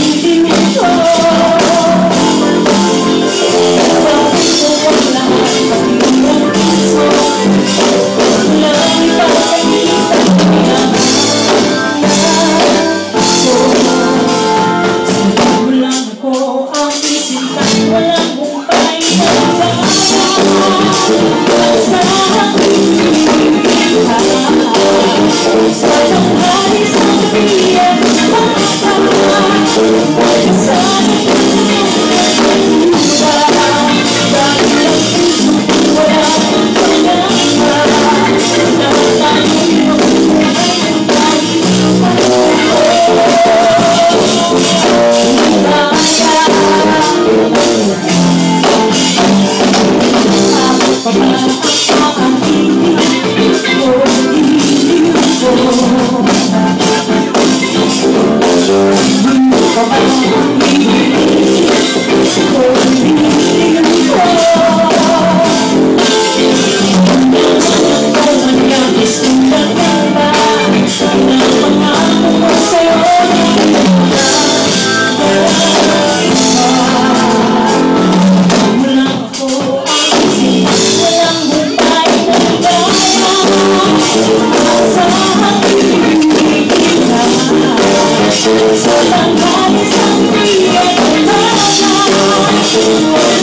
Give me alone.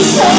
Ligaya